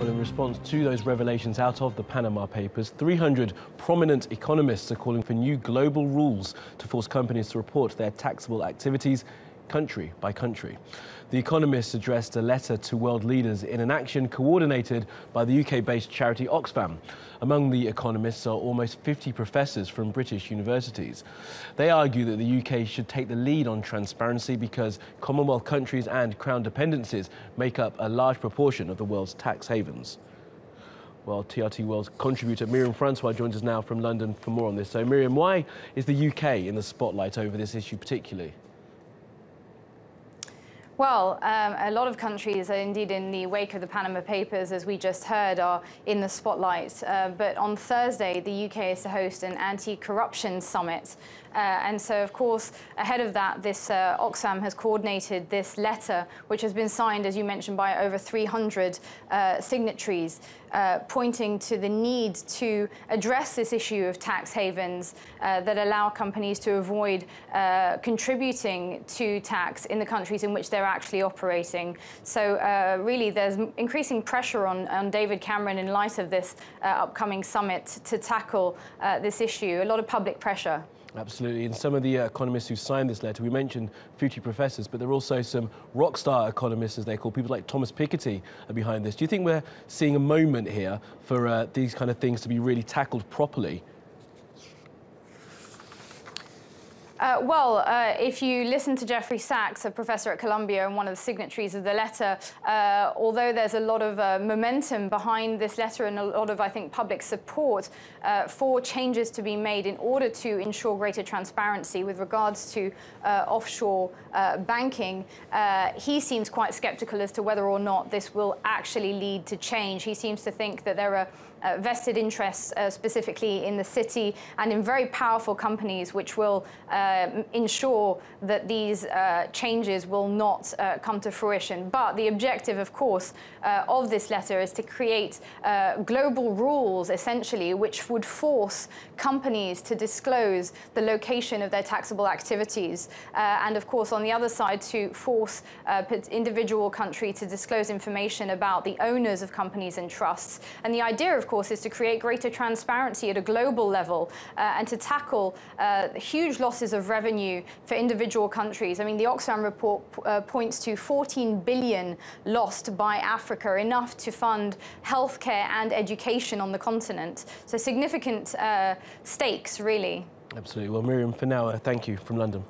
Well, in response to those revelations out of the Panama Papers, 300 prominent economists are calling for new global rules to force companies to report their taxable activities country by country. The Economists addressed a letter to world leaders in an action coordinated by the UK-based charity Oxfam. Among the economists are almost 50 professors from British universities. They argue that the UK should take the lead on transparency because Commonwealth countries and Crown dependencies make up a large proportion of the world's tax havens. Well, TRT World's contributor Myriam Francois joins us now from London for more on this. So, Myriam, why is the UK in the spotlight over this issue particularly? Well, um, a lot of countries, uh, indeed in the wake of the Panama Papers, as we just heard, are in the spotlight. Uh, but on Thursday, the UK is to host an anti-corruption summit. Uh, and so, of course, ahead of that, this uh, Oxfam has coordinated this letter, which has been signed, as you mentioned, by over 300 uh, signatories, uh, pointing to the need to address this issue of tax havens that allow companies to avoid contributing to tax in the countries in which they're actually operating. So, really, there's increasing pressure on, on, David Cameron in light of this upcoming summit to tackle this issue. A lot of public pressure. Absolutely. And some of the uh, economists who signed this letter, we mentioned future professors, but there are also some rock star economists, as they call people like Thomas Piketty, are behind this. Do you think we're seeing a moment here for uh, these kind of things to be really tackled properly? Uh, well, uh, if you listen to Jeffrey Sachs, a professor at Columbia and one of the signatories of the letter, uh, although there's a lot of uh, momentum behind this letter and a lot of, I think, public support uh, for changes to be made in order to ensure greater transparency with regards to uh, offshore banking, he seems quite skeptical as to whether or not this will actually lead to change. He seems to think that there are uh, vested interests uh, specifically in the city and in very powerful companies which will uh, ensure that these uh, changes will not uh, come to fruition. But the objective, of course, uh, of this letter is to create global rules, essentially, which would force companies to disclose the location of their taxable activities. and, of course, on the other side, to force individual country to disclose information about the owners of companies and trusts. And the idea, of course, is to create greater transparency at a global level uh, and to tackle uh, huge losses of revenue for individual countries. I mean, the Oxfam report uh, points to 14 billion lost by Africa, enough to fund healthcare and education on the continent. So significant uh, stakes, really. Absolutely. Well, Myriam, now, uh, thank you from London.